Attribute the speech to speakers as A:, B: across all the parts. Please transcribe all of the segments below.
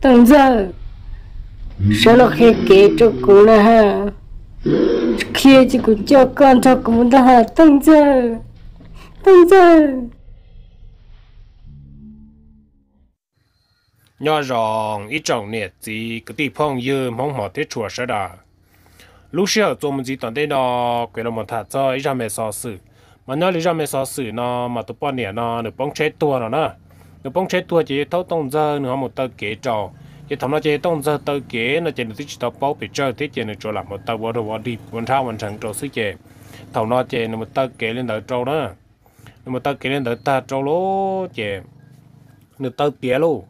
A: tầm giờ sao nó khi kể cho cô là ha. Khi chỉ cũng cho con cho cô muốn ha. Tầm giờ tầm giờ
B: nhỏ rong ít trọng nè gì cái tí phong yêu mong mỏi thế chùa sao đó lúc sau tôi muốn chỉ toàn thế đó cái là một thằng cho ít ra mẹ sao sự mà nhớ lý ra mẹ sao sự nó mà tôi bỏ nè, nó được bóng chết tua nó nữa nếu bông chế tua chỉ thấu tông giờ nữa một tờ kế trò chỉ thằng nó chế tông giờ tờ kế nó chế được tích tao bao bị chơi thế chế được cho làm một tờ vừa đồ vừa đi vẫn thao vẫn thằng trò xứ chế thằng nó chế nó một tờ kế lên đợi trâu đó nó một tờ kế lên đợi ta trâu lố chế được tờ tía luôn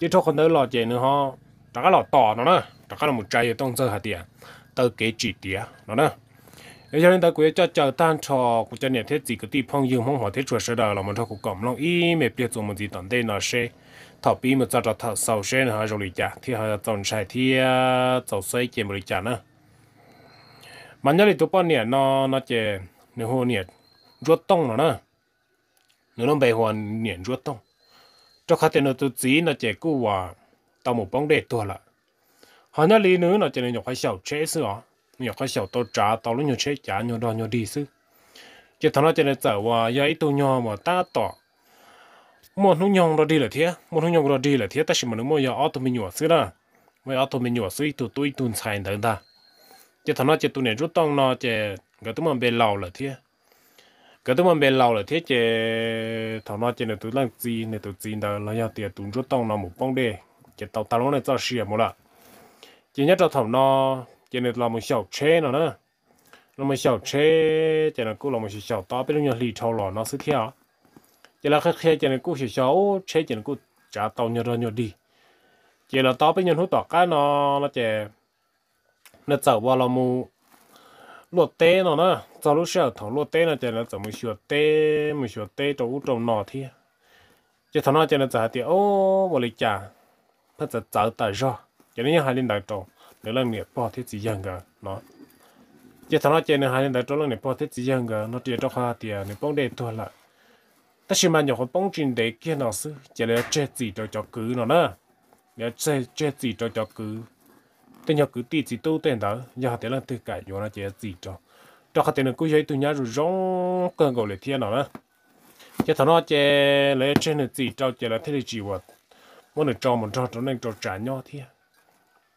B: chứ cho con tới lò chế nữa ho đã có tỏ nó nữa đã có là một trái tông giờ hạt tía tờ kế chỉ tía nó nữa bây giờ ta quay cho chờ tan cho của cho nhà thế gì cái địa phong dùng phong họ thế chúa sẽ đào là mình cho cũng cầm lòng. Y, mấy biết dùng một gì tận đây nó sẽ thọ bí một cho thọ sầu sẽ nó rồi lý trả thì họ chọn sai thì chọn xây kiếm lý trả nữa. Mà nhớ thì tụi bọn nhà nó nó chỉ nếu hồ nhà ruột tông nó nè. Nếu nó bày hoàn nhà ruột tông. Cho khách tiền nó tụi gì nó chỉ cú à tao một bóng để tua lại. Họ nhớ lý nữa nó chỉ nên nhọc phải xảo chế sữa nhiều cái sầu tao trả, tao luôn nhiều chết trả nhiều đo nhiều đi xứ. Chỉ thằng nó chỉ là sợ và giờ ít tôi nhỏ mà ta tỏ một lúc nhong rồi đi là thế, một lúc nhong rồi đi là thế, ta chỉ mà nó mua giờ auto mình nhỏ xứ đó. Mà auto mình nhỏ xứ Tôi tôi tuần xài đơn ta. Chỉ thằng nó chỉ tôi này rút tông nó chỉ cái tụi mình bề lầu là thế. Cái tụi mình bề lầu là thế chỉ thằng nó chỉ là tôi làm gì này tôi gì đó là giờ tiền tôi rút tông nó một bông đê. Chỉ tao tao nó này cho xì một là chỉ nhất là thằng nó cho nên là một sầu chế nó nữa nó một sầu chế cho nên cũng là một sầu to bên nhau lì thâu lò nó sẽ theo cho là khắc khe cho nên cũng sầu chế cho nên cũng trả tàu nhau ra nhau đi. Chỉ là to bên nhau hút tỏ cái nó nó chè nó chở vào là mu luộc té nó nữa cho lúc sau thằng luộc té nó chè nó chở một sầu té, một sầu té trong trong nọ thì chỉ thằng nó chè nó chở thì ô bồi chả nó chở chở tại do cho nên hai linh đại trộn nếu là nghiệp bỏ thế gì dạng cả nó chỉ thằng nó chơi nên hai nên đó là nghiệp bỏ thế gì dạng cả nó chơi cho hoa tiền nên bông đề thôi là ta nhiên mà nhiều con bông trình đề kia nó sư chỉ là chơi gì cho cho cứ nó nè nếu chơi chơi gì cho cho cứ tên nhau cứ tí gì tu tên đó giờ thế là tự cải vô nó chơi gì cho cho họ tiền nó cứ chơi tụi nhau rồi rong cơn gọi lại thiên nó nè chỉ thằng nó chơi lấy chơi nó gì cho chơi là thế gì vậy muốn được cho một cho cho nên cho trả nhau thiên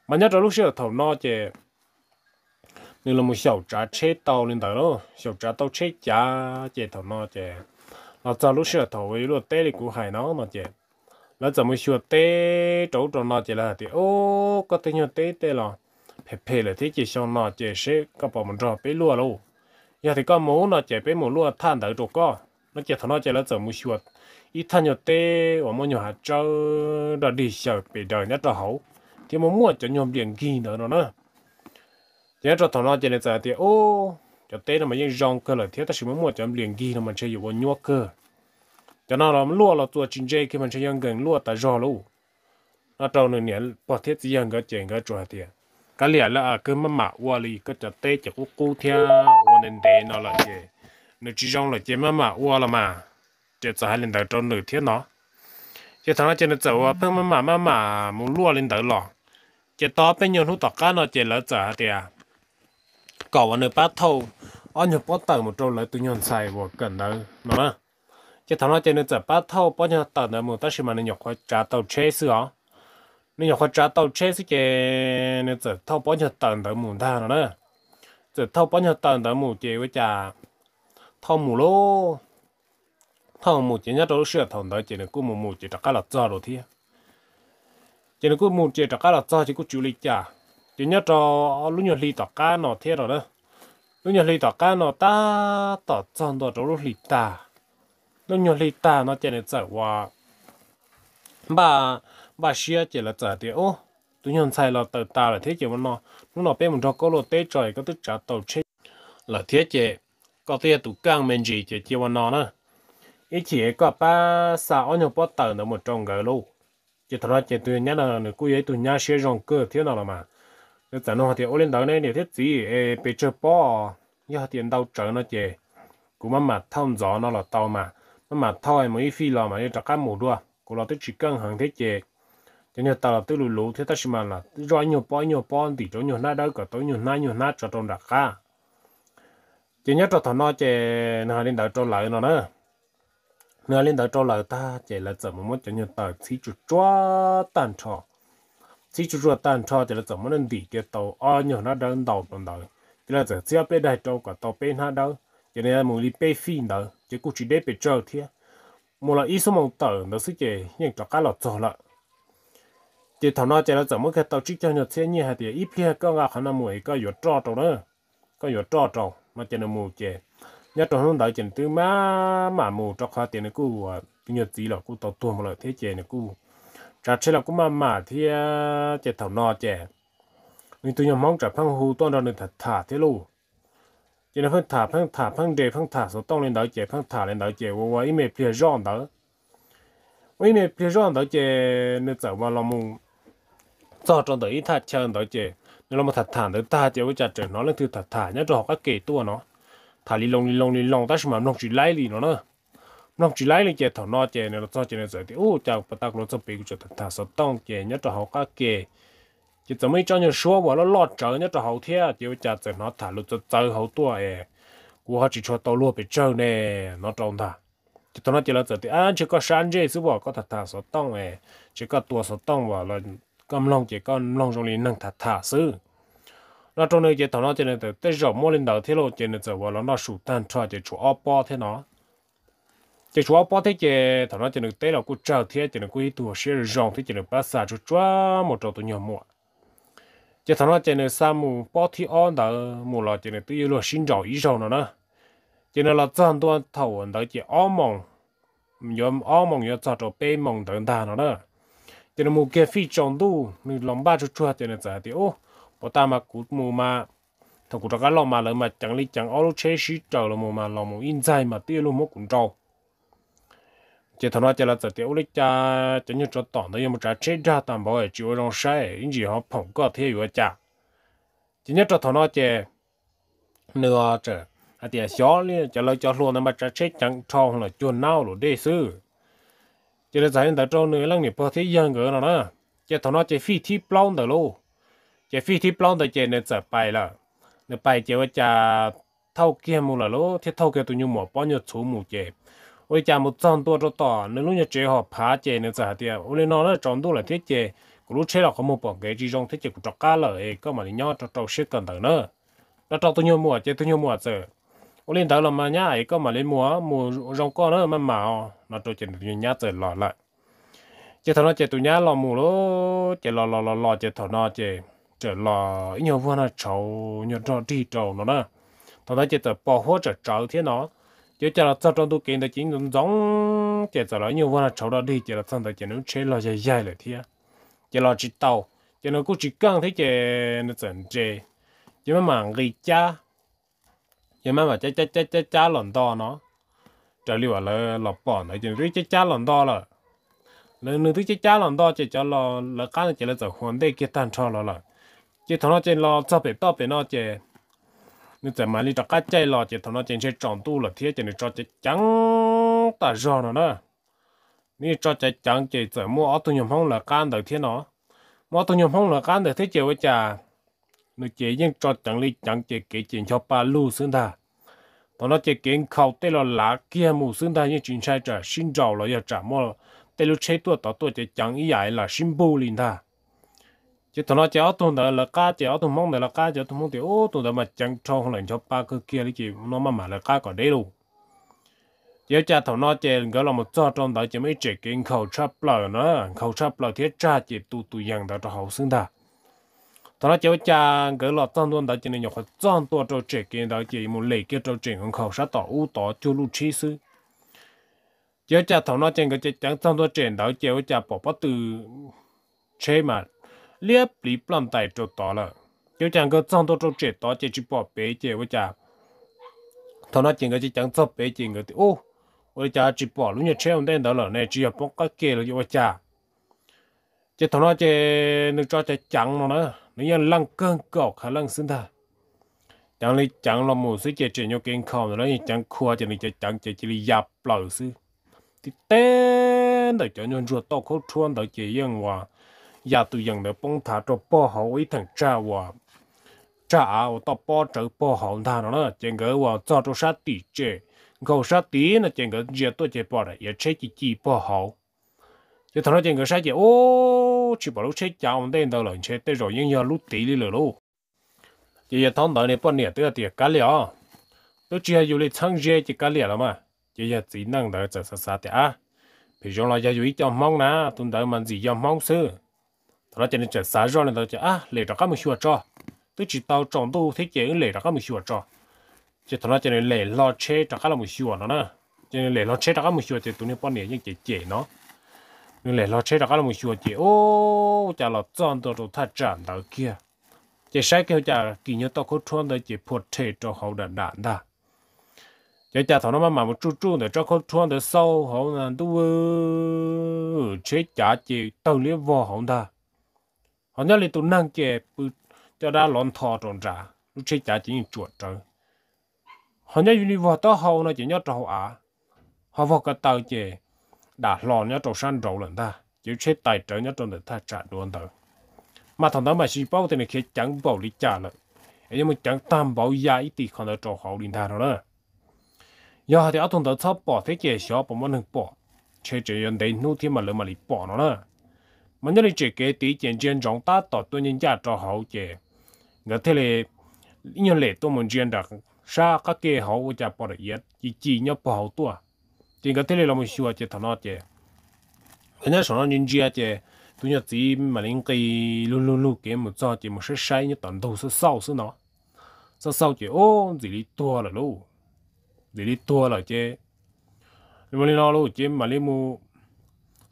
B: mà nhớ rồi lúc xưa thầu no chè. Nên là một sầu trà chế tàu lên tới đó. Sầu trà tàu chế chả chè thầu no chè. Là cho lúc xưa thầu ấy luôn tê đi của hải nó mà chè. Là giờ mới xưa tê chỗ tròn nó chè là thì, ô, có tên nhau tê tê là phê phê là thế chỉ sau nó chè sẽ có bảo mình cho bé lúa luôn giờ thì có mũ nó chè bé mũ lúa than đỡ chỗ có nó chè thầu nó chè là giờ mới xưa ít than nhau tê và muốn nhau hạt trâu đã đi sầu bị đời nhất là hậu thì mà mua cho nhóm điện ghi nữa nó nữa thế cho thằng nó chỉ là tại thì ô cho tết nó mà những rong cơ là thế ta chỉ muốn mua cho nhóm điện ghi nó mình chơiอยู่nhua cơ cho nó làm lúa là tua chính dây khi mình chơi những gần lúa tại rò luôn nó trâu nữa nhỉ bỏ thiết gì những cái chuyện cái trò thì cái liền là cứ mà mạ qua đi cái cho tết cho cô cô theo qua nên để nó là gì nó chỉ rong là chỉ mà mạ qua là mà chỉ cho hai lần đầu trâu nửa thiết nó chỉ thằng nó chỉ là走啊，碰嘛嘛嘛嘛，冇落领导了。 Chỉ to bên nhau hút tọt cá nó chỉ lỡ giờ thì à. Cậu ở nơi bát thâu. Ở nhiều bát tờ một trâu lỡ tụi nhon xài vào gần đó mà, chỉ thằng nó chỉ nơi giờ bát thâu bao nhiêu tờ nữa một ta chỉ mà nên nhọc khoai trả tàu chế xứ ó nên nhọc khoai trả tàu chế xứ chỉ nên giờ thâu bao nhiêu tờ nữa một ta nó nè giờ thâu bao nhiêu tờ nữa một chỉ với trả thâu mù lô. Thâu mù chỉ nhất đâu sửa thằng đó chỉ là cú một mù chỉ trả cái lợt giờ rồi thiệt chỉ nó cứ một chỉ trả cá là cho, chỉ cứ chủ lý trả chỉ nhớ cho lúc nhỏ lý tỏ cá nó thế rồi đó. Lúc nhỏ lý tỏ cá nó ta, tỏ chọn đó chỗ lúc lý ta lúc nhỏ lý ta nó chỉ là chơi qua bà bà xia chỉ là chơi thì, ô, tụi nhau sai là tờ ta là thế chỉ mà nó, lúc nào bé mình cho có lô tế trời, có tức trả tàu chết. Là thế chỉ có thể tụ căng mình gì chỉ chỉ mà nó nữa ý chỉ có ba sao anh bao bắt tờ nó một trong cái luôn chỉ thằng chỉ tụi nhớ là nó cũng ấy tụi nhớ xe rong cơ, thế nào mà? Cái chẳng nó thì ô lên đầu này thì thiết gì? Ê bị chơi bỏ nhớ tiền đâu trở nó chè cũng mà mặt thông gió nó là tàu mà. Mà mặt thao ấy mới phi là mà cho các mù đua cũng là tôi chỉ cần hàng thế chè cho nên tàu là tôi lù lù, thế ta xem mà là rồi nhiều bao nhiều bao thì chỗ nhiều na đâu cả tối, nhiều na nhiều na cho trong đặc ca chỉ nhớ cho thằng nó chè nó lên đầu cho lại nó nữa nó lên đảo cho lại ta chè là怎么么就nhiều tao chỉ chú抓蛋炒chỉ chú抓蛋炒就là怎么能抵cái tàu ở nhiều na đâu đảo trong đảo chỉ là giờ chỉ biết đại trâu cả tàu bên na đâu cho nên là muốn đi bê phi đâu chỉ cũng chỉ để bê trâu thôi mua là ít số mong tờ nó sẽ chỉ những cho cá lọt rồi lại chỉ thằng nó chỉ là怎么cái tàu chỉ cho nhiều thế như hay thì ít phía có ngà khả năng mua có yếu trò trâu nữa có yếu trò trâu mà chỉ là mua chỉ nhớ trong không đại chỉ từ má mà mù cho khoa tiền cũ à cái nhiều là cũ tàu tua một loại thế chế này cũ trả chế là cũ mà mà thì à, chế thảo nọ chế mình tôi nhầm mong trả phăng hù toàn đó nên thật thả thế luôn chỉ là phăng thả phăng thả, phăng đề phăng thả số tông lên đợi chế phăng thả lên đợi chỉ và và mẹ phía rong đó. Vì mẹ phía rong nên chỉ mà lòng mùng cho trong đợi thật chờ chế nên là một thật thả đợi ta chế với chặt trở nó lên thứ thật thả nhớ cho các kể tua nó thà li long li long li long ta mà nông chui lái li nó nè, nông chui lái li chè thằng nó chè này nó cho chè này rồi thì ô chào bắt tao nó cho bị cho thằng sập tông chè nhất là học cái, kề chỉ tao mới cho nhau số và nó lọt chơi nhất là học thế chỉ chặt rồi nó thả luôn cho chơi học tuổi ấy e. của họ chỉ cho tao luôn bị chơi nè nó trông thà chỉ tao nó chỉ là chơi thì à chỉ có sáng chơi chứ bỏ có thằng thằng sập tông e. ấy chỉ có tua sập tông và là cầm long chỉ có long trong li năng thà thà xứ nó trong này chỉ thằng nó chỉ là từ tới giờ mua lên đầu thế lộ chỉ là giờ vào nó nó sụt tan cho chỉ chủ ốp bao thế nó chỉ chủ ốp thế chỉ thằng nó chỉ là tới là cú trâu thế chỉ là cú ít tuổi sẽ rong thế chỉ là bắt xa chú chúa một trâu tụi nhỏ mua chỉ thằng nó chỉ là sa mù bao thi on đó mù là chỉ là tự nhiên sinh trưởng ý sâu nữa nè chỉ là là chân toàn thầu ẩn đó chỉ ôm mong nhom ôm mong nhom cho cho bê mong 等他 nữa nè chỉ là mù kia phi trọng đủ, mình lòng ba chút chút chỉ nên giờ thì ô có ta mà cút mù mà thằng cút cái lòng mà lớn mà chẳng lý chẳng áo lúc chế sĩ trở là mù mà lòng mù in dài mà tiêu luôn một cũng trâu chỉ thằng nó chỉ là giờ thì ô lý cha chỉ như cho tỏng đó nhưng mà trả chế ra tạm bảo ấy chịu rong sai những gì họ phỏng có thể vừa thể อยู่ cha chỉ nhất cho thằng nó chỉ nửa trở à thì xó liền chỉ là cho luôn mà trả chế chẳng tròn là chuồn nào rồi để sư chỉ là giải tại trâu nửa lăng này bao thế dân gỡ nó đó chỉ thằng nó chỉ phi thi plong được luôn chỉ phi thi plong được chỉ nên giờ bài là nên bài chỉว่าจะเท่าเกี่ยมูละลูที่เท่าเกี่ยตัวยูหมอป้อนยูชูหมูเจ ôi chả một trăm tua cho tỏ nếu lúc như chế họ phá chế nên giả tiệt ôi nó nó tròn tu là thiết chế cũng lúc chế là có một bọn cái chỉ trong thiết chế của trọc cá lợi có mà nhỏ cho trâu shit cần tờ nữa nó trâu tôi nhiều mùa chế tôi nhiều mùa giờ ôi lên đó là mà nhá ấy có mà lên mùa mùa rong con nữa mà màu nó trâu chế tôi nhá giờ lọ lại chế thằng nó chế tôi nhá lò mù lô chế lò lò lò lò chế thằng nó chế trở là nhiều vua là cháu nhiều trò đi cháu nó đó thằng nó chỉ là bỏ hộ cho cháu thế nó. Chỉ cho là cho trong tôi kiến là chính giống chỉ cho là nhiều vợ cháu đó đi chỉ là xong rồi chỉ nó chế là dài dài lại thia chỉ là chỉ tàu chỉ nó cũng chỉ căng thế chỉ nó dẫn chế chỉ mà mảng cái cha chỉ mà mà cha cha cha cha cha lần đó nó. Trở đi vào là là bỏ này chỉ riết cha cha lần đó là. Lần nữa thứ cha cha lần đó chỉ cho là là cái chỉ là giờ hoàn đây cái tan cho là là chỉ thằng nó chỉ lo cho bị bao bị nó chỉ nếu giờ mà đi cho cá chơi lo chỉ thằng nó chỉ chơi tròn tu là thế chỉ nên cho chỉ trắng ta rõ nó nữa nếu cho chỉ trắng chỉ giờ mua ở tụi nhom phong là can được thiết nó mua tụi nhom phong là can được thiết chỉ với cha nếu chỉ nhưng cho trắng đi trắng chỉ kể chuyện cho ba lu xương ta thằng nó chỉ kiến khẩu tê là lá kia mù xương ta như chuyện sai trả xin giàu là giờ trả mua tê lu chế tua tao tua chỉ trắng ý ấy là xin bù liền ta chứ thằng nó cháu tuần đó là cá cháu tuần mong đó là cá cháu tuần mong thì ô tuần đó mà chẳng cho không lành cho ba cái kia đấy chị. Nó mà mà là cá còn đấy luôn. Giờ cha thằng nó chơi, cái là một trò trong đó chỉ mấy chỉ kinh khẩu chấp lời nữa. Khẩu chấp lời thiết cha chỉ tu tu yang đó cho hậu sinh ta thằng nó chơi cha cái là trong tuần đó chỉ nên nhọc trong tuần cho chơi kinh đó chỉ một lấy cái cho chỉ không khẩu sát tỏ u tỏ cho lu chi sư giờ cha thằng nó chơi cái chẳng trong tuần chỉ đó chéo cha bỏ bắt từ chơi mà liếp lý plan tài cho tỏ là nếu chẳng có trong đó cho trẻ tỏ chỉ chỉ bỏ bế chế với cha thằng nó chỉ có chỉ chẳng chấp bế chế người thì ô với cha chỉ bỏ lúc như trẻ ông đen đó là này chỉ là bỏ cái kia là với cha chỉ thằng nó chỉ nó cho chỉ chẳng nó nữa nó như lăng cơn cầu khả năng sinh ta chẳng lý chẳng là một sự chỉ chỉ nhau kinh khom nó như chẳng khua chỉ chỉ chẳng chỉ chỉ là yap lẩu sư thì tên đó cho nhau ruột to khâu chuan đó chỉ yên hòa giờ tụi dân de bông thả cho bò hậu ý thằng cha wa cha ảo tao bò trở bò hậu thà nó là chẳng cái wa cho cho sát tỷ chế cầu sát tỷ là chẳng cái giờ tôi chế bò đấy, giờ dạ chế chỉ chỉ bò hậu giờ dạ thằng nó chẳng cái sát chế ô chỉ bảo lúc chế cháo ông đến đâu rồi chế tới rồi nhưng giờ lúc tỷ đi rồi luôn chỉ giờ thằng đợi này bỏ nhẹ tới tiệt cá liao tôi chỉ hay dùng để chăng dễ chỉ cá liao mà giờ giờ chỉ năng đợi chờ sát sát à thì chúng là giờ dùng cho mong nè tuần tới mình gì cho mong sư thằng cho nên chỉ xả rồi nên chỉ à lấy đó các mình xua cho tôi chỉ tao trồng tu thế chế lấy đó các mình xua cho chỉ thằng cho nên lấy lo chế đó các mình xua nó nè cho nên lấy lo chế đó các mình xua thì tụi nó bao nhiêu những chế chế nó nên lấy lo chế đó các mình xua chế ô chả lo chọn đồ đồ thắt chặt đầu kia chế sai kêu chả kỳ nhớ tao có chuan đấy chế phốt chế cho hậu đàn đàn đó chỉ chả thằng nó mà mà một chút chút để cho con chuan để sau hậu là tu chế chả chỉ tàu liếp vào hậu ta họ nhớ là tụ năng chế cho đã lon thò tròn ra lúc chế trả chỉ chuột trời. Họ nhớ như vò tao hậu nó chỉ nhớ trâu à họ vào cái tàu chè đã lon nhớ trâu san rồi lần ta. Chỉ chế tài trở nhớ trong được ta trả luôn tàu mà thằng đó mà chỉ bao thì này khi chẳng bảo lý trả lại nhưng mà chẳng tam bảo giá ít thì còn được trâu hậu linh ta nữa giờ thì ở thằng đó sắp bỏ thế kia xóa bỏ món hàng bỏ chế chơi nhận đấy nút thì mà lỡ mà lý bỏ nó nữa mà nhớ chỉ cái tí tiền tiền trong ta, tỏ tôi nhân gia cho hậu chế người thế là nhân lệ tôi muốn chuyện đặc, sa các cái hậu cha bỏ được yết, chỉ chỉ nhớ bỏ hậu tua. Thì người thế là làm xua chế thằng nó chế người nhớ số nhân gia chế tôi nhớ chỉ mà linh cái luôn luôn luôn cái một cho chế một số sai như tận đầu số sau số nó sau sau chế ô gì đi tua là luôn gì đi tua là chế mà nói luôn chứ mà linh mu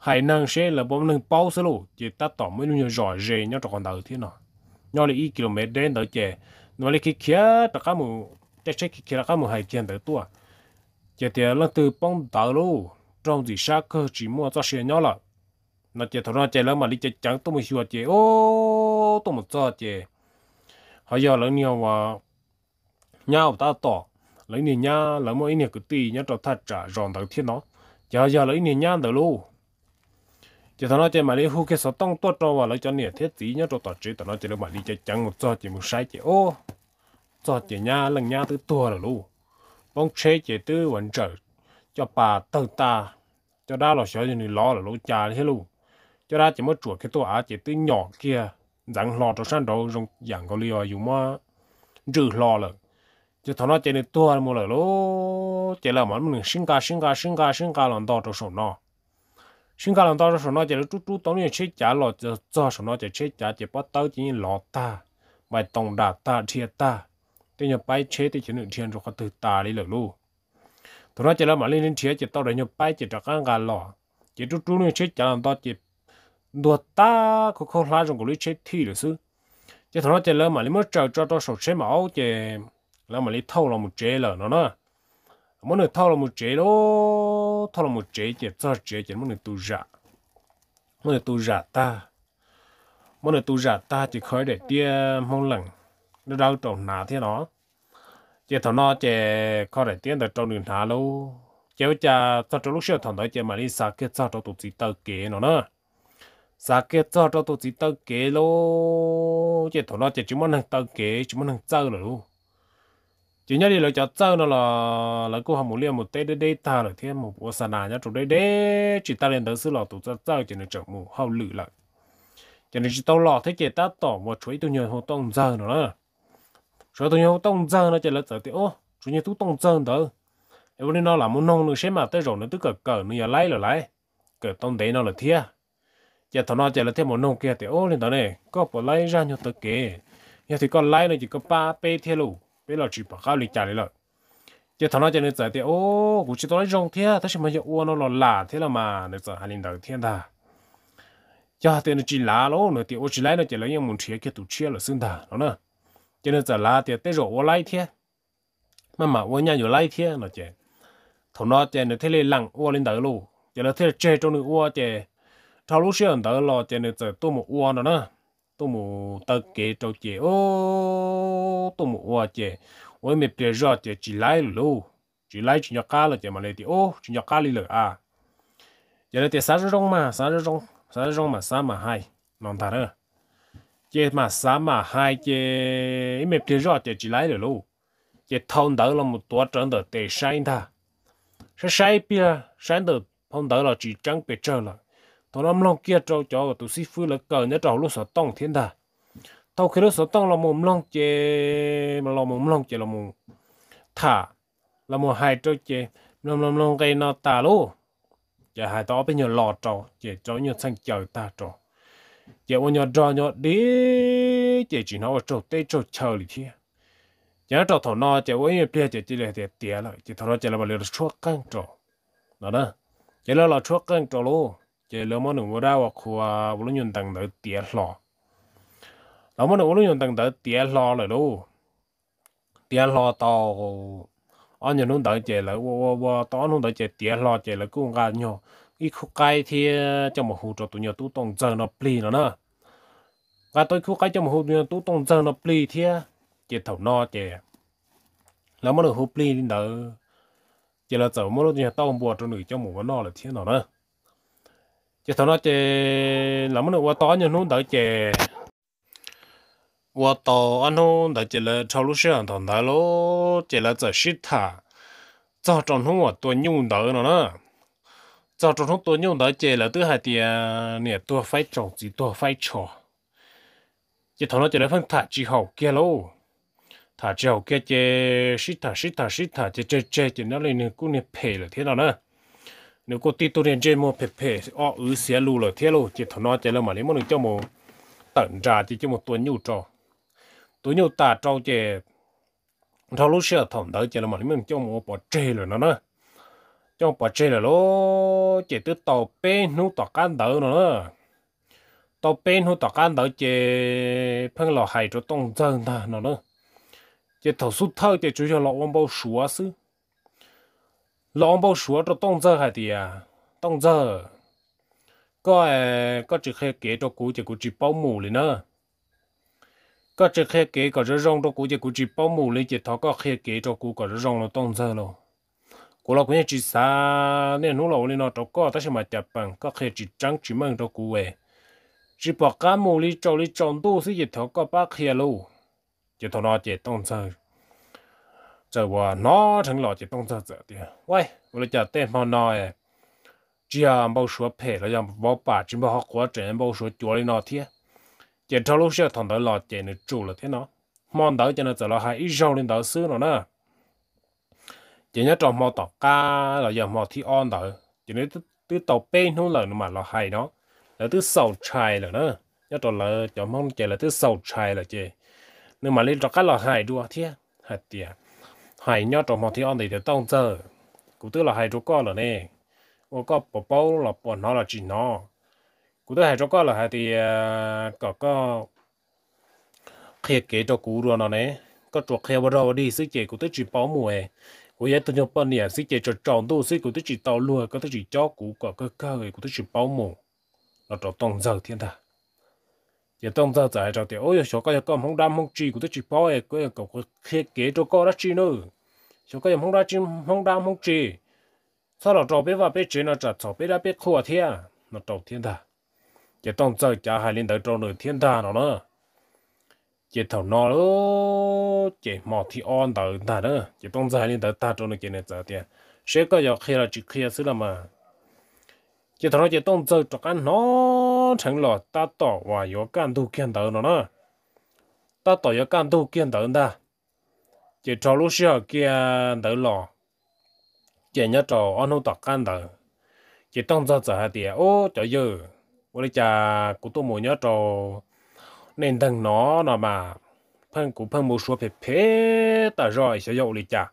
B: hải năng sẽ là bốn năng bao xe luôn chỉ ta tỏ mới luôn giỏi rề nhau trong đầu thế nào. Nhau là ít km đến tới chè. Nó là cái kia tất cả mù chắc chắc kia tất cả mu hải kiện tới tua. Chỉ thì là từ bóng đầu luôn trong gì xa cơ chỉ mua cho xe nhau là nó chỉ thằng nó chỉ là mà đi chơi chẳng, tôi mới hiểu chứ ô, tôi mới cho chứ họ giờ lớn nhiều mà, nhau ta tỏ. Lấy nền nhà lấy mỗi nền cái tì nhau cho thật trả ròn đầu thiên nó giờ giờ lấy nền nhà được luôn chỉ thằng nó chơi mà đi hú cái số tông tốt cho và lấy cho nè thiết tí nhớ cho tọt chỉ thằng nó chơi lấy mà đi chơi chẳng một cho chỉ một sai chỉ ô. Cho chỉ nhà, lần nhà thứ tua là luôn bông chế chỉ tư vẫn trở cho bà tơ ta. Cho đa là sợ như lo là lỗ cha thế luôn cho đa chỉ mới chuột cái tua á chỉ tư nhỏ kia. Rằng lo cho sang đầu trong dạng có liều dùng mà trừ lo là. Cho thằng nó chơi được tua một là lố chơi là mà mình sinh ca sinh ca sinh ca sinh ca lần đó cho số nó xin cả lần tao cho số nó chỉ là chút chút tao như chết trả lọ cho cho số nó chỉ chết trả chỉ bắt tao chỉ lọ ta bài tổng đạt ta thiệt ta thế nhưng bay chết thì chỉ được thiên rồi có từ ta đi lời luôn tụi nó chỉ là mà lên lên thiệt chỉ tao để nhưng bài chỉ cho căng gà lọ chỉ chút chút như chết trả lần tao chỉ đuột ta có không lá trong cái chết thi được chứ chỉ tụi nó chỉ là mà lên mất trời cho tao sổ chết máu chỉ là mà lấy thâu là một chế là nó nữa mỗi người thâu là một chế đó thâu là một chế chỉ cho chế chỉ mỗi người tu giả mỗi người tu giả ta. Mỗi người tu giả ta, chỉ khởi để tia mong lần. Nó đau trong nà thế nó. Chỉ thằng nó chỉ có để tia được trong đường thả lâu chéo cha, cho trong lúc xưa thằng đó chỉ mà đi xa cái cho cho tụi chị tao kế nó nè. Xa cái cho cho tụi chị tao kế lô. Chỉ thằng nó chỉ chúng muốn đang tao kế chúng muốn đang chơi rồi luôn chỉ nhớ đi lời cho chơi nó là là cô học một liên một tê đê đê ta rồi thêm một bộ sản nhá. Chủ đê đê chỉ ta lên tới sư lọ tụ cho chơi chỉ nên chọn một hậu lử lại. Chỉ nên chỉ tao lọ thế chỉ ta tỏ một chuỗi tôi nhớ hồ tông giờ nữa chuỗi tôi nhớ hồ tông giờ nó chỉ là giờ thì ô chủ nhớ tú tông giờ đó em nên nó là muốn nông nữa xem mà tới rồi nó tức cờ cờ nữa lấy rồi lấy. Cờ tông đấy nó là thia. Giờ thằng nó chỉ là thêm một nông kia thì ô lên đó này có bộ lấy ra nhiều tới kia, giờ thì con lấy này chỉ có ba p thia luôn bây giờ chỉ bảo cao lịch trả lại giờ thằng nó cho nên giải thì ô cũng chỉ tôi nói rong thế à? chỉ mới giờ uo nó là thế là mà nó giờ hai linh đầu thiên ta. Giờ thì nó chỉ lá lỗ nữa thì ô chỉ lấy, nó chỉ lấy những món chia cái tụ chia là xưng ta đó nè. Cho nên giờ lá thì tới rồi ô lấy thế mà mà ô nhà nhiều lấy thế nó chứ thằng nó cho nên thế là lặng ô lên đầu luôn. Cho nên thế là chơi trong nước ô chơi thằng lúc xưa đó lo cho nên giờ tôi một ô nó nè tôi mù tờ kế trâu chế ô tôi mù hoa chế ôi mẹ bia ra chế chỉ lấy lô chỉ lấy chỉ nhọc cá là chế mà lấy thì ô chỉ nhọc cá đi lợ à giờ là thì sáu rong mà sáu rong sáu rong mà sáu mà hai. Non ta nữa chế mà sáng mà hai chế ít mấy tiền rõ chế chỉ lấy lô luôn chế thông đỡ là một tổ trận được để sai ta. Sẽ sai bia sai được thông đỡ là chỉ trắng bề trơn là tao làm long kia trâu cho tụi sĩ phu là cờ nhớ trâu lúc sợ tông thiên đà tao khi lúc sợ tông là mồm long chê, mà là mồm long chê là mồm thả, là mồm hai trâu chê lòng lòng lòng cây nó tà luôn chả hai tao bên giờ lọ trâu chê trâu nhiều sang chờ ta trâu chê ô nhỏ trâu nhỏ đi, chê chỉ nó trâu tê trâu chờ lì thiên chả trâu thằng nó chê ô nhỏ bia chê chỉ là tiền tiền lại. Chê thằng nó chê là bảo liệu chuột căng trâu đó đó. Chê là là chuột căng trâu luôn chế lỡ mà nụ mua ra hoặc khua vô nhân tăng tới tiền lọ lỡ mà nụ vô nhân tăng tới tiền lọ rồi đâu tiền lọ to anh nhận tới chế là vô vô to nó tới chế tiền lọ chế lỡ cũng gan nhau ít khu cái thì trong một hồ cho tụi nhau tụ tông giờ nó pli nó nè. Và tôi khu cái trong một hồ tụi nhau tụ tông giờ nó pli thì chế thầu no chế lỡ mà được hồ pli đi đỡ chế là giờ mà nó tụi nhau tao bùa cho nữ cho một cái no là thiên nào nữa chỉ thằng nó chè làm nó qua to nhau nó đỡ chè qua to anh nó đỡ chế là sau lúc sáng thằng đó lo chế là giờ shit thà cho trong nó có tôi nhung đỡ nó nè cho trong nó tôi nhung đỡ chè là thứ hai tiền nè tôi phải trồng gì tôi phải trồng chỉ thằng nó chè là phân thà chỉ hậu kia lô. Thà chỉ hậu kia chè shit thà shit thà shit thà chè chè chè chế nó lên cũng nè phe là thế nào nè nếu có tí tôi lên chơi mua phe phe ở ứ xé lù rồi thế lô chỉ thằng nó chơi là mà nếu mà được cho một tận ra thì cho một tuần nhu trò. Tuần nhu ta trâu chơi thằng lúc xưa thằng đó chơi là mà nếu mà cho một bỏ chơi rồi nó nữa cho bỏ chơi là lô chỉ từ tàu bên nu tàu can đỡ nữa tàu bên nu tàu can đỡ chơi phân lò hay cho tông dân ta, nó nữa chỉ thầu sút thâu chỉ chủ yếu là ông bao sủa xứ là bao sủa cho tông dân hay thì à tông dân có có chỉ khai kế cho cú chỉ cú chỉ bao mù lên nữa có chỉ khai kế có rất rong cho cú chỉ cú chỉ bao mù lên chỉ thọ có khai kế cho cú có rất rong nó tông dân luôn cô lo cũng chỉ xa nên nó lâu nên nó đâu có ta sẽ mà chập bằng, có khi chỉ trắng chỉ mang cho cô ấy chỉ bỏ cá mù li trâu li trồng tu sĩ chỉ thọ có bác kia luôn chỉ thọ nó chỉ tông sơ giờ ว่า nó thành lọ chỉ tông sơ giờ đi vậy tôi là tên mà ấy. Chỉ là bao số phê là yang bao bà chỉ bao học quá trình bao số chúa li nó chỉ thọ lúc xưa thằng đó lọ chỉ nó chủ là thế nó mong cho nó giờ là hai ít rau lên đó, xứ nó chỉ nhớ trong mò tỏ ca là giờ mò thi on đó, chỉ nhớ từ tàu bên không lần mà là hay đó. Là từ sầu chai là nữa nhớ trong là cho mong chỉ là từ sầu chai là chứ mà lên cho cái là hay đua thế hạt tiền hay nhớ trong một thì on thì được tông giờ cụ tức là hay chú con rồi nè. Ô, có bỏ bao là bỏ nó là chỉ nó. Cụ tức hay chú con là hai thì à, có có khi kế cho cụ rồi nó nè. Có chuột khéo vào đâu đi sức chế cụ tức chỉ bảo mùa. Cụ ấy tôi nhớ bao nhiêu sức chế cho tròn đồ sức cụ tôi chỉ tàu lúa có tôi chỉ cho cụ có cơ cơ, cụ tôi chỉ bao mù nó cho tông giờ thiên ta. Giờ tông giờ tại cho thì, ôi số cái con không đam, không chi của tôi chỉ bao ấy cái có cái thiết kế cho con đó chi nữa chúng cái không đam chi không đam không chi. Sau đó cho biết và biết chuyện nó chặt cho biết đã biết khua à thiên nó cho thiên đà. chỉ tông giờ trả hai lên tới cho nửa thiên đà nó nữa. Chỉ thầu nó đó chỉ mò thì on tới ta đó chỉ tông ra lên tới ta cho nó cái này giờ tiền sẽ có giờ khi là chỉ khi là mà. Chỉ thầu nó chỉ tông giờ cho cái nó thành lọ ta tỏ và yếu can tu kiên tờ nó nữa. Ta tỏ yếu can tu kiên tờ ta chỉ cho lúc xưa kia đỡ lo, chỉ nhớ cho anh hùng tọt can đỡ chỉ trong giờ giờ thì ô trời ơi ô lấy cha cụ tôi muốn nhớ cho nên thằng nó nó mà. Phân cụ phân một số phê phê ta rồi sẽ dậu lấy cha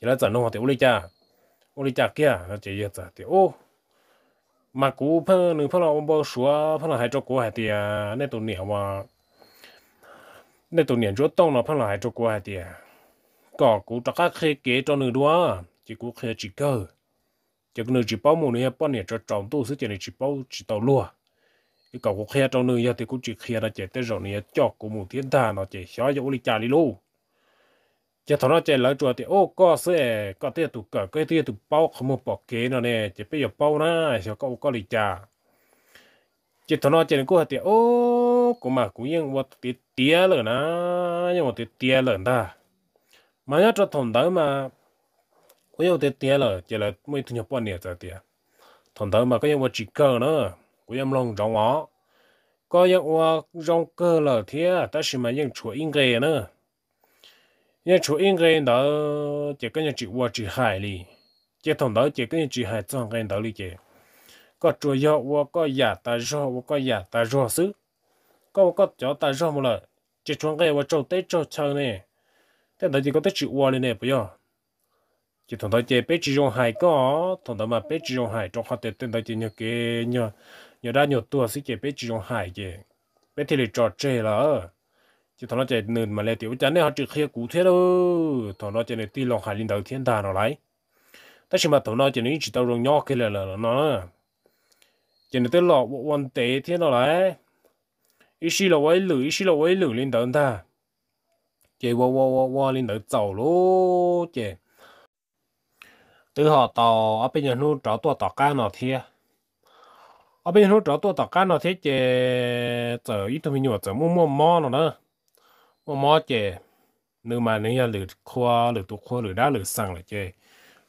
B: chỉ là giờ nó thì ô lấy cha ô lấy cha kia nó chỉ giờ giờ thì ô mà cụ phân nửa phân là ông bao số phân là hai cho cụ hai thì nên tụi nhiều mà. Nên tụi nhiều chỗ đông là phân là hai cho cụ hai thì có cú trắc các khế kế cho nữ đua. Chỉ cú khê chỉ cơ. Chỉ nữ chỉ bao mùa này bao nè cho trọng tu sứ chỉ nửa chỉ bao chỉ tàu lúa cái cậu khê cho nữ nơi thì cú chỉ khê là chỉ tới rồi này cho cú mù thiên thà nó chỉ xóa cho uli trả đi luôn chỉ thằng nó chỉ lại chùa thì, ô có sẽ có tiền tụ cỡ cái tiền tụ bao không một bỏ kế nó nè chỉ bây giờ bao na sẽ có có lì trả chỉ thằng nó chỉ là thì, ô cô mà cũng yên, một tí tía lợn nè nhưng mà tí tía lợn ta mà nhớ cho thằng đó mà có yêu tiền tiền rồi chỉ là mới thu nhập bao nhiêu tiền tiền, thằng đó mà có yêu một chỉ cơ nữa có yêu lòng trong ó có yêu một trong cơ là thế ta chỉ mà yêu chuỗi yên ghê nữa. Yêu chuỗi yên ghê đó chỉ có những chỉ qua chỉ hại đi chỉ thằng đó chỉ có những chỉ hại trong cái đó đi chỉ có chủ yêu qua có giả ta do qua có giả ta do xứ. Có có cho ta do một lần chỉ chuẩn cái qua trâu tết trâu chơi này thế đại chỉ có tới chịu qua lên này bây giờ chỉ thằng đại chơi bé chỉ dùng hai có thằng đó mà bé chỉ dùng hai trong họ tiền tên đại chỉ nhớ cái nhớ nhớ đa nhớ tuổi xí chơi bé chỉ dùng hai chơi bé thì lại trò chơi là ờ. chỉ thằng đó chơi nền mà lại tiểu chán này họ chỉ khía cú thế đâu. Thằng đó chơi này tuy lòng hải linh đầu thiên đà nó lại ta chỉ mà thằng nó chơi này chỉ tao rong nhỏ cái là nó. Chơi này tới lọ quan tế thế nó lại ít xí là quấy ít xí là quấy lên đầu ta chị wo wo wo wo lên đỡ tàu luôn chị từ họ tàu ở bên nhà nu trọ tua tàu cá nó thế ở bên nu trọ tua tàu cá nó thế chị chờ ít thôi nhiều chờ mua mua mò nó nữa mua mò chị nếu mà nếu như lử khoa lử tu khoa lử đá lử sang là chị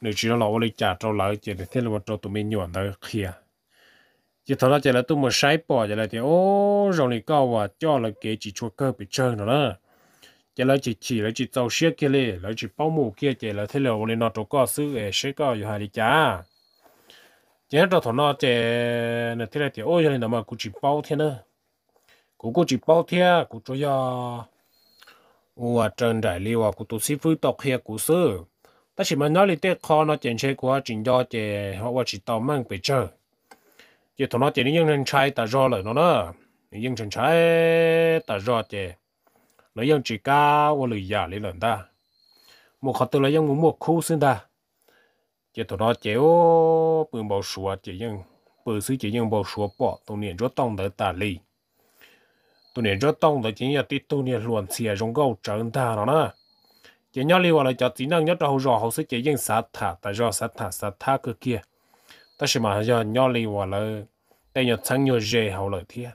B: nếu chỉ là lấy trả trâu lại chị để thế là trâu tụi mình nhọn tới kia chỉ thằng đó chỉ là tụi mình sai bỏ chỉ là thì ô rồi này cao và cho là cái chỉ chua cơ bị chơi nữa chỉ là chỉ chỉ là chỉ tàu xe kia lệ là chỉ bao mù kia chỉ là thế là俺nó cho có sự ấy sẽ cóอยู่hai đi cha chỉ là thằng nó chỉ là thế là thì ô rồi này mà cũng chỉ bao thế nữa cũng cũng chỉ bao thế cũng cho ya ô à trần đại liu à cũng tụi sĩ phu tộc kia cũng sự ta chỉ mà nói là tết kho nó chèn chơi quá trình do chỉ họ chỉ tàu mang bị chơi chỉ thằng nó chỉ những nhân trai ta rõ rồi nó nữa những nhân trai ta rõ chỉ lấy những chỉ cao và lười giả lấy lần ta. Một họ tự lấy những muốn một khu xin ta. Chỉ thằng nó chế ô bưng bao sủa chỉ những bưng sư chỉ những bao sủa bỏ tụ niệm cho tông tới ta lì. Tụ niệm cho tông tới chính là tí tụ niệm luận xìa trong gấu trấn ta nó nè. Chỉ nhớ liều là cho chỉ năng nhớ trâu rõ hậu sức chỉ những sát thả, ta rõ sát thả sát thả cơ kia. Ta chỉ mà giờ nhớ liều là đây nhớ sáng nhớ dễ hậu lợi thiệt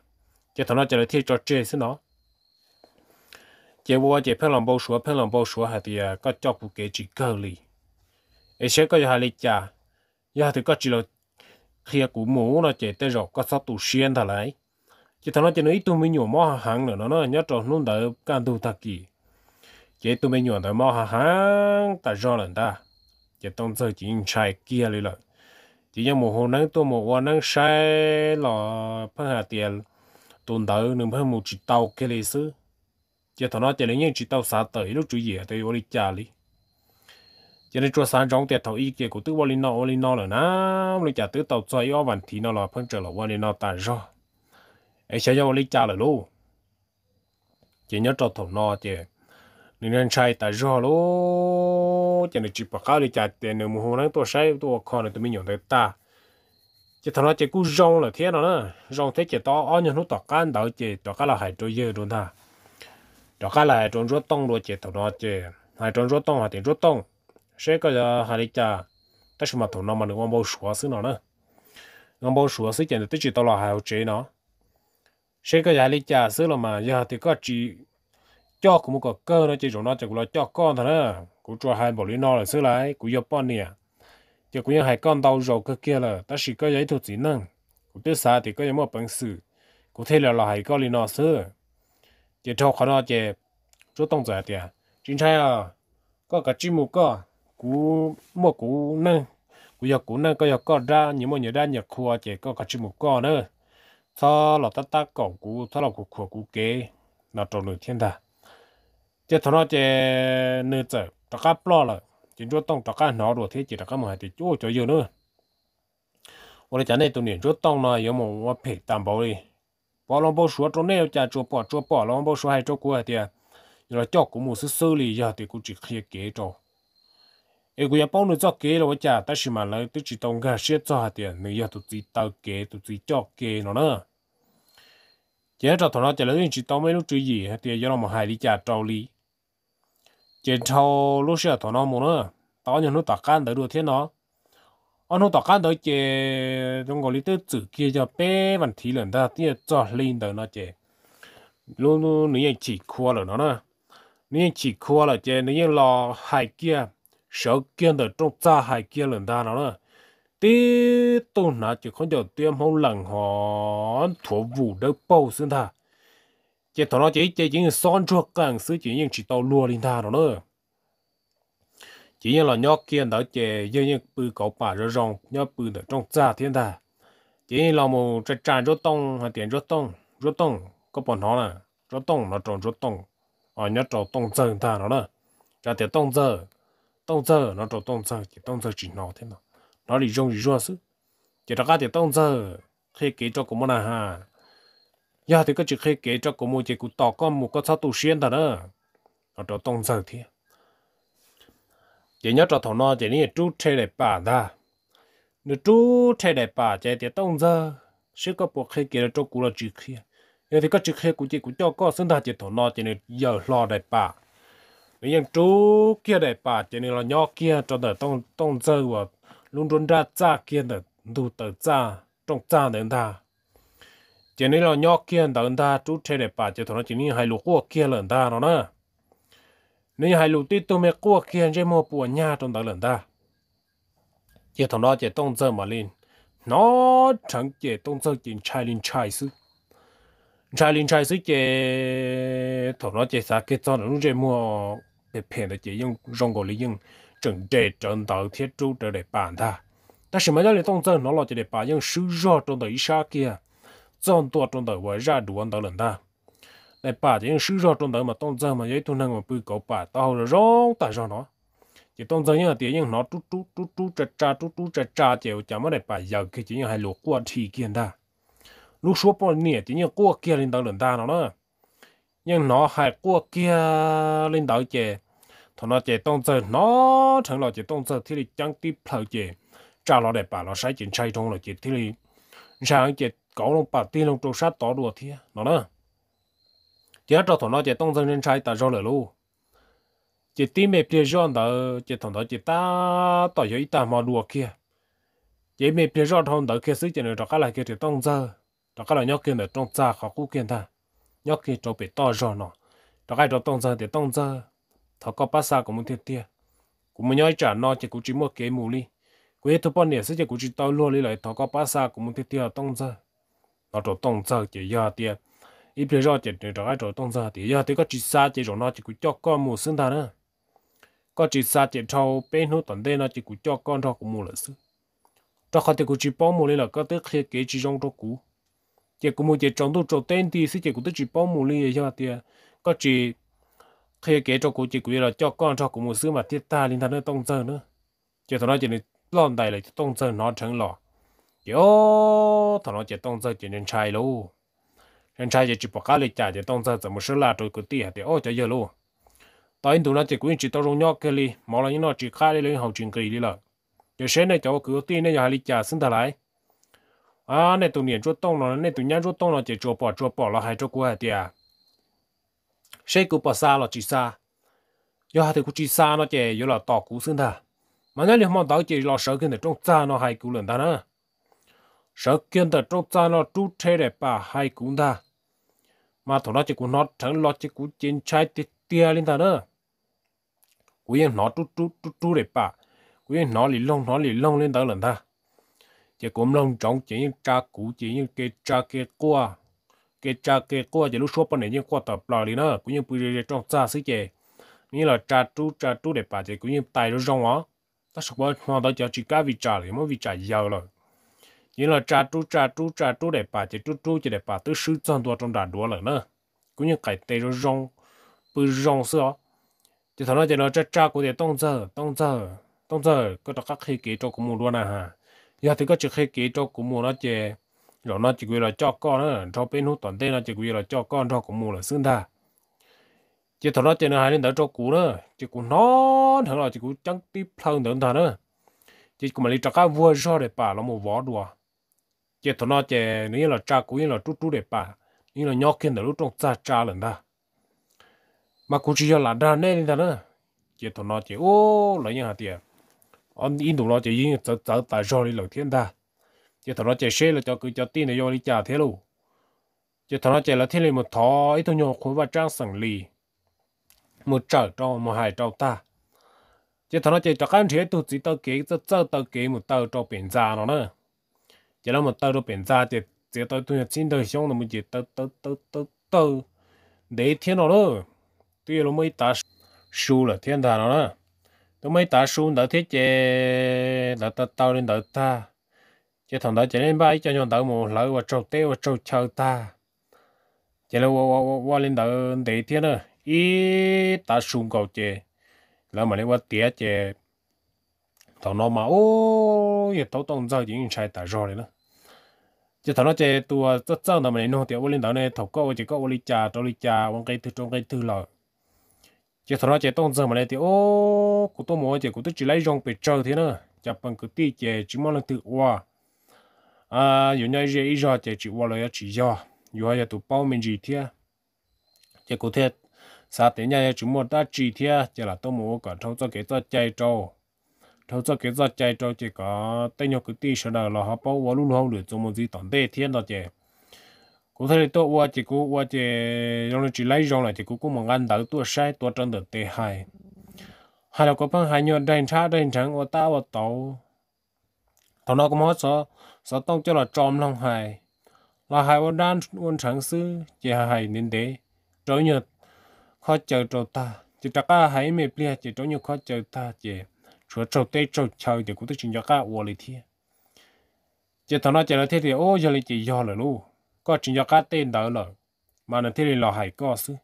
B: chỉ thằng nó chỉ là thiệt cho dễ xin nó chỉ bố chỉ phê lòng bao số phê lòng bao số hạt thì có cho cụ kế chỉ cơ li ấy sẽ có hai lý cha giờ thì có chỉ là khi cụ mũ nó chế tới rồi có sáu tụ xuyên thà lại chỉ thằng nó chỉ nói tụi mình nhiều mỏ hàng nữa nó nhớ tròn luôn đợi can tu thật kỳ chế tụi mình nhiều đợi mỏ hàng ta do lần ta chế tông giờ chỉ chạy kia đi rồi chỉ nhớ một hồ nắng tôi một hoa nắng sai là phân hạt tiền tồn đỡ nên phải một chỉ tàu kia lịch sử giờ thằng nó chỉ lấy những chỉ tàu sáng tới lúc chủ yếu tới đi trả đi giờ nên cho sáng trong tiền thầu ý kia của tứ vô linh nó vô nó là na lúc trả tứ tàu cho yếu vấn thì nó là phân trở là vô linh nó tàn rõ ấy sẽ cho vô linh trả là luôn chỉ nhớ cho thầu nó chỉ nên nên sai tại rõ lô cho nên chỉ bảo cao đi chặt tiền nếu mua nắng tôi sai, tôi còn là tôi mới nhận được ta. Chỉ thằng nó chỉ cú rong là thế nào nữa. Rong thế chỉ to ở những lúc tọt can đảo chỉ tọt cái là hải trôi dơ luôn ta đó cái là trốn rốt tông rồi chết thằng nó chết hay trốn rốt tông hay tiền rốt tông sẽ có là hay đi cha ta xem mà thằng nó mà được ngon bao sủa xứ nó nữa ngon bao sủa xứ chỉ là tới chỉ tao là hay chế nó sẽ có hải đi cha xứ là mà giờ thì có chỉ cho cũng có cơ nó chỉ chỗ nó chỉ là cho con thôi đó cũng cho hai bộ lý nó là xí lại cũng yêu bọn nè chỉ cũng hai con đau rồi cái kia là ta chỉ có giấy thuật tiền năng cũng tới xa thì có những một bằng sự cũng thấy là là hai con lý nó xí chỉ cho khó nó chỉ cho tông giải tiền chính xác à có cả chim một có cũng một cũng năng cũng yêu cũng năng có yêu có ra những một nhiều ra nhiều khu chỉ có cả chim một có nữa sau là ta ta cậu cũng sau là cũng khổ cũng kế nó trộn được thiên đàng chỉ thằng nó chỉ nửa giờ tất cả lo là chỉ cho tông tất cả nó rồi thế chỉ tất cả mọi thì chỗ chỗ nhiều nữa 我哋讲呢，当年做当呢，有冇我陪担保的， bỏ lòng bao số trong này cha cho bỏ cho bỏ lòng bao số hay cho cô thì rồi cho cũng một sự xử lý giờ thì cũng chỉ khi kế cho em cũng bảo nó cho kế rồi cha ta chỉ mà lấy tôi chỉ tông cái xe cho hạt tiền người giờ tôi chỉ tao kế tôi chỉ cho kế nó nữa. Chế cho thằng nó chỉ là lấy chỉ tao mấy lúc chữ gì hạt tiền giờ nó mà hai đi cha trao lý. Chế trâu lúc xưa thằng nó muốn nữa, tao nhận nó tao can tới đua thế nó ăn nó tao cái đó chế trong cái lý tư chữ kia cho bé vấn thị lần ta tiếc cho lên đó nó chế luôn luôn nếu chỉ khoa rồi nó nè nếu chỉ khoa là chế nếu lo hai kia sợ kia được trong cha hai kia lần ta nó nè tí tôi nói chỉ không cho tiêm không lần họ thua vụ đâu bao xin ta chỉ thằng nó chỉ chỉ chỉ son chuột càng sứ chỉ những chỉ tàu lùa lên ta nó nữa chỉ như là nhóc kia đó chỉ như như bự cổ bà rồi rong nhóc bự ở trong cha thiên ta. Chỉ như là một trái tràn rốt tông hay tiền rốt tông rốt tông, có bọn nó là rốt tông, nó trồng rốt tông. Ờ, ở nhóc trồng tông chân ta nó nữa ra tiền tông giờ tông giờ nó trồng tông giờ chỉ tông giờ chỉ nó thế nào nó đi rong đi rong sức chỉ ra cái tiền tông giờ khi kể cho cũng mà ha. Giờ thì có chỉ khi kỹ cho cũng một chỉ cũng tỏ con một cái sao tu xuyên ta đó. Nó trồng tông giờ thế chỉ nhớ cho thằng nó chỉ ní chú chơi lại bà ta. Nếu chú chơi lại bà chơi thì tông giờ sẽ có bộ khi kia cho cũng là chỉ khi nếu thì có chỉ khi cũng chỉ cũng cho có sinh ra chỉ thằng nó chỉ ní giờ lo lại bà. Nếu như chú kia lại bà chỉ ní là nhỏ kia, cho đỡ tông tông giờ và luôn luôn ra cha kia đỡ đủ đỡ cha, trong cha đến ta chỉ ní là nhỏ kia đỡ ta chú chơi lại bà chỉ thằng nó chỉ ní hai lục quốc kia lần ta nó nữa nếu hai lụt tít tôi mẹ khi anh chơi mua bùa nhà trong đó lần ta. Giờ thằng đó chỉ tông giờ mà lên. Nó chẳng chỉ tông giờ chỉ trai lên trai sư trai lên trai sư chỉ thằng đó chỉ sao cái cho nó chơi mua bị 骗 được chỉ dùng rong gọi là dùng chuẩn đề chuẩn đầu thiết trụ trở để bàn ta. Ta chỉ mới nói là tông giờ nó là chỉ để bàn dùng sứ rõ trong đời xa kia. Trong tua trong đời vừa ra đủ ăn đó lần ta lại bà chỉ sư dụng trong đời mà tông giờ mà giấy tu năng mà bự cậu bà tao rồi rong tại sao nó chỉ tông giờ như là tiếng nhưng nó trút trút trút trút chặt chặt trút trút chặt chặt chèo chả mà lại bà giờ cái chỉ như hai lỗ qua thì kiện ta lúc số bao nhiêu chỉ như qua kia lên đầu lần ta nó nữa nhưng nó hai qua kia lên đầu chè thằng nó chè tông giờ nó thằng là chè tông giờ thì đi chẳng tiếp theo chè trả nó để bà nó sai chuyện sai trong là chè thì đi sáng chè cậu nó bà tiên nó trâu sát tỏ đùa thì nó nữa chỉ cho thằng nó chỉ tông dân nhân trai ta rồi luôn chỉ tìm mẹ bia rồi đó chỉ thằng đó chỉ ta tỏ giờ ít ta mà đùa kia chỉ mẹ bia rồi thằng đó kia sử chỉ được cái là kia chỉ tông giờ đó cái là nhóc kia được trong xa khó cú kia ta nhóc kia cho bị to rồi nó đó cái đó tông giờ thì tông giờ thằng có bát sa cũng muốn thiệt tiệt cũng muốn nhói trả nó chỉ cũng chỉ một cái mù đi hết thứ bọn này sử chỉ cũng chỉ tao luôn đi lại thằng có bát sa cũng muốn thiệt tiệt tông giờ nó cho tông giờ chỉ giờ tiền ít bây giờ chỉ để cho cái chỗ đông ra thì giờ thì có chỉ xa chỉ rồi nó, chỉ cứ cho con mua sinh ta nữa có chỉ xa chỉ cho bên nó tận đây nó, chỉ cứ cho con cho cũng mua là sư cho họ thì cứ chỉ bao mua lên là có tới khi cái chỉ trong cho cũ chỉ cũng mua chỉ trong đó cho tên thì sẽ chỉ cũng tới chỉ bao mua lên giờ thì à, có chỉ khi cái cho cũ chỉ cứ là cho con cho cũng mua sư mà thiết ta lên ta nữa đông ra nữa. Chỉ thằng nó chỉ là lon đại là đông ra nó thành lò. Yo thằng nó chỉ đông ra chỉ nên chạy luôn hiện tại chỉ bảo cái lịch trả thì tông ra怎么是拉着个地的哦，这有路。到印度那这关只到荣耀个里，毛了你那只开的人好进个里了。有谁呢？叫个地呢？要还lịch trả sinh ta lại. À, này tụi niên chỗ tông nó, này tụi nhang chỗ tông nó chỉ chỗ bỏ chỗ bỏ là hai chỗ của tiệt.谁cũng bỏ xa là chỉ xa. Giờ hai thì cũng chỉ xa nó chỉ, giờ là tỏ cú sinh ta. Mà nếu như mà tao chỉ là sợ cái này trong xa nó hai cú lần ta nữa. Sợ kia ta trong xa nó trú thế để bà hai cú ta Mà thằng nó chỉ cũng nó thằng nó chỉ cũng trên trái tiệt tia lên ta nữa cú yên nó tu tu tu tu để bà cú yên nó lì lông, nó lì lông lên đó lần ta. Chỉ cũng lông trống chỉ những cha cú chỉ những cái cha cái qua à. cái cha cái qua à, chỉ lúc số bên này những qua tập lò lì nữa cú như bây giờ trong xa xí chè. Như là cha tu cha tu để bà chỉ cũng như tài nó rong á. Ta sợ quá nó đó chỉ cá vì cha thì mới vì cha giàu rồi như là trà trú trà trú trà trú để bà chỉ trú trú chỉ để bà tới sư chân đua trong đàn đua rồi nữa cũng như cái tê rồi rong bự rong sữa chỉ thằng nó chỉ là trà trà của để tông giờ tông giờ tông giờ có đặc các khi kỹ cho cũng mua luôn à ha giờ thì có chỉ khi kỹ cho cũng mua nó chỉ rồi nó chỉ quy là cho con nữa cho bên hút toàn tên nó chỉ quy là cho con cho cũng mua là xương ta chỉ thằng nó chỉ là hai lên đỡ cho cũ nữa chỉ cũng nó thằng nó chỉ cũng chẳng tiếp hơn nữa thằng nữa chỉ cũng mà đi trà cá vua cho để bà nó một vó đùa chỉ thằng nó chỉ nếu là cha cũng là chút chút để bà nếu là nhóc kia lúc trong cha cha lần ta mà cũng chỉ là đàn nên ta nữa chỉ thằng nó chỉ ô là như hạt tiền anh in đồ nó chỉ yên trở trở tại rồi đi lầu thiên ta. Chỉ thằng nó chỉ xe là cho cứ cho tin này vô đi trả thế luôn chỉ thằng nó chỉ là thiên lý một thọ ít thôi nhau khối và trang sẵn lì. Một trở cho một hai trâu ta. Chỉ thằng nó chỉ cho các anh tôi chỉ tao kế cho cho tao kế một tao cho biển già nó nữa giờ là mà tao cho biển ra chỉ giờ tao tôi xin đời xong rồi một chỉ tao tao tao tao tao để thiên nó nữa tuy là mới ta su là thiên thà nó nữa tôi mới ta su thiết chế đỡ tao tao lên đỡ ta chỉ thằng đó chỉ lên bay cho nhau đỡ một lỡ và trâu tê và trâu chờ ta chỉ là qua qua lên đỡ để thiên nữa ý ta su cầu chế là mà nếu qua tía chế thằng nó mà ô giờ tao tông giao những sai ta rồi nữa chỉ thằng nó chơi tua rất ờ, sâu nằm mình nó tiểu qua lên đỡ này thọc có chỉ có qua lên trà cho lên trà vòng cây thứ trong cây thứ lọ chỉ thằng nó chơi tông giờ mà này thì, ô cụ tôi mua chỉ cụ tôi chỉ lấy rong bị trâu thế nữa. Chấp bằng cụ tí chơi chỉ mong là tự qua à dù như gì ý ra chế chỉ qua là chỉ do. Dù hay là tụ bao mình gì thế chỉ cụ thế sao thế nhà chỉ mua ta chỉ thế chỉ là tôi mua cả thâu cho cái cho chạy trâu thâu cho cái cho chạy cho chỉ có tay nhau cứ tí sợ là họ bao vào luôn không được cho một gì tận đây thiên đó chị. Cụ thể tôi qua chỉ cụ qua chỉ trong chỉ lấy rồi lại chỉ cụ cũng mong ăn đỡ tôi sai tôi trong được tệ hai hai là có phần hai nhau đánh cha đánh trắng ở ta ở tàu. Tàu nó cũng hết sợ sợ tông cho là tròn lòng hai là hai ở đan quân thắng sư chỉ hai nên đế. Trở nhật, khó chờ trâu ta. Chỉ chắc cả hai mệt bia chỉ trở nhật khó chờ ta chỉ chúa trâu tê trâu chờ thì cũng tôi chừng cho cá uo lì thi chỉ thằng nó chỉ là thế thì ô giờ lì chỉ do là luôn có chừng cho cá tên đỡ rồi mà nó thế là hay có xứ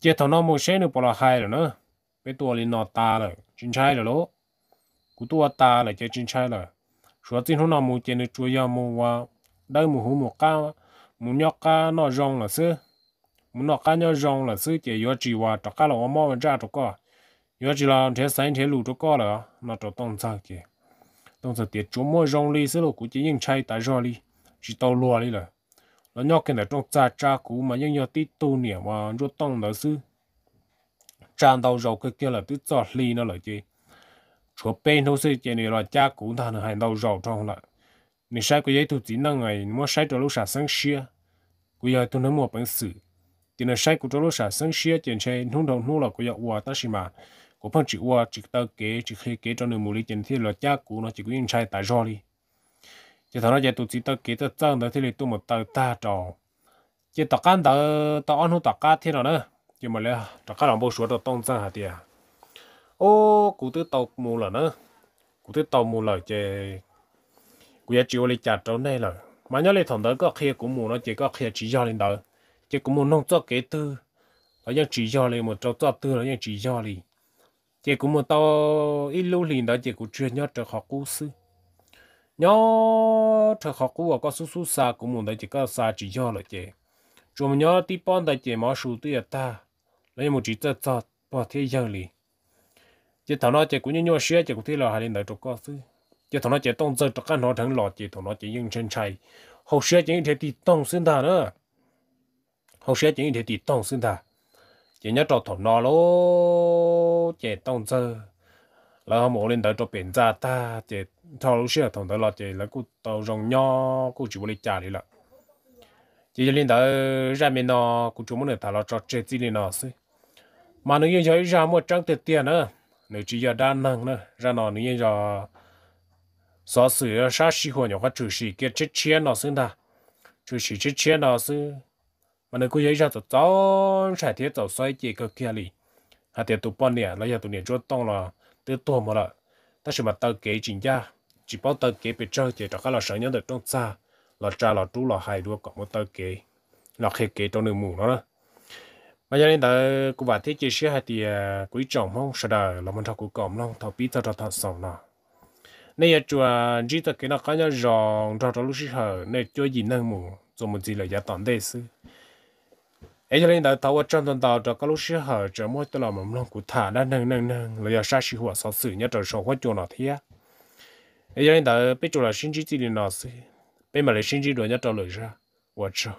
B: chỉ thằng nó mua xe nữa bỏ là hay rồi nữa cái tua lì nó ta rồi chính trai rồi lu, cú tua ta là chơi chính trai rồi chúa tin hôm nào mua tiền được chúa giao mua qua đây mua hú mua cá mua nhóc cá nó rong là xứ mua nó cá nó rong là xứ chỉ có chỉ qua cho cá là mua mà ra cho coi nhớ chỉ là thế sáng thế lũ cho có là nó cho tông sao kì tông sao tiệt chúa mỗi rong ly sẽ lũ cũng chỉ nhìn chay tại rồi đi chỉ tàu lùa đi là nó nhóc cái này trong cha cha cũ mà nhưng nhớ tí tu nè mà rút tông đó sư tràn tàu rầu cái kia là tí giọt ly nó là gì chúa bên thôi sư chỉ này là cha cũ thằng hành tàu rầu trong lại nên sai cái giấy thủ chỉ năng ngày mua sai cho lúc sản sáng xia bây giờ tôi nói một bản sử thì là sai của tôi lúc sản sinh xia trên trên thông thường nó là của dạo hòa ta xí mà của phong chỉ qua chỉ tao kế chỉ khi kế cho nên mù lý trên thì là cha cũ nó chỉ có in trai tại do đi. Chỉ thằng nó giờ tụt chỉ tao kế tao tăng nó thì là tụi một tao ta trò. Chỉ tao can tao tao ăn hút tao cá thì nó nữa. Chỉ mà lẽ tao cá làm bao số tao tông tăng hả tiệt ô, cụ tư tàu mù là nữa. Cụ tư tàu mù là chỉ cụ giờ chịu lấy chặt trâu này rồi mà nhớ lấy thằng đó có khi cụ mù nó chỉ có khi chỉ do lên đó chỉ cụ mù nông cho kế tư. Nó vẫn chỉ do lên một trâu cho tư, nó vẫn chỉ do lên chị cũng muốn tao ít lâu liền đó chị cũng chưa nhớ trở học cú sư. Nhớ thật học của có số số xa cũng muốn đó chị có xa chỉ do là chị. Chúng nhớ tí bọn đó chị mà số tuổi ta. Lấy một chỉ cho cho bỏ thế giờ li chị thằng nó chị cũng như nhau xưa chị cũng thế là hai lần đợi cho có sư. Chị thằng nó chị tông giờ cho cái nó thằng lọ chị thằng nó chị yên chân chạy hậu xưa chị như thế thì tông sinh ta nữa. Hậu xưa chị như thế thì tông sinh ta chỉ nhớ trò thổ nó lô chỉ tông giờ là muốn lên đời cho biển ra ta chỉ thao lúc xưa thằng đó là chỉ là cú tàu rồng nho cú chủ lấy trả đi là chỉ lên tới ra miền nó cú chủ muốn được thả là cho chơi gì nó xí. Mà nếu như cho ra một trang tiền tiền nữa nếu chỉ giờ đa năng nữa ra nó nếu như giờ sở sửa sa sĩ hoa nhỏ phát trừ sĩ kia chết chiến nó xứng ta. Trừ sĩ chết chiến nó xứ mà nó cứ ấy ra tao cháu sai thiết tao xoay chỉ cái kia đi hạt tiền tụ bao nhiêu lấy giờ tụ nè cho tông là từ tua mà là ta chỉ mà tao kế chính ra chỉ bảo tao kế bị chơi chỉ cho các là sợ nhớ được trong xa. Là cha là chú là hai đứa cộng một tao kế. Là khi kế trong nửa mù nó bây giờ nên ta cũng bảo thế chỉ sẽ hạt tiền quý trọng không sợ đời là mình thao cũng cộng long thao bí thao thao sống nào nên giờ chùa chỉ ta cái nó có nhau ròng cho cho lúc xí hở nên chơi gì năng mù, rồi một gì là giá tạm đây sư ấy cho nên là tàu ở trong tuần tàu cho các lúc xưa hở cho mỗi tàu mầm long cụ thả. Đã nâng nâng nâng. Là giờ sa sĩ hòa sáu sỉ nhất rồi số quá chỗ nào thế á. Ấy cho nên là bây giờ là sinh chỉ tiền nó sử bây mà lấy sinh chỉ đồ nhất trâu lời ra. Quá trời.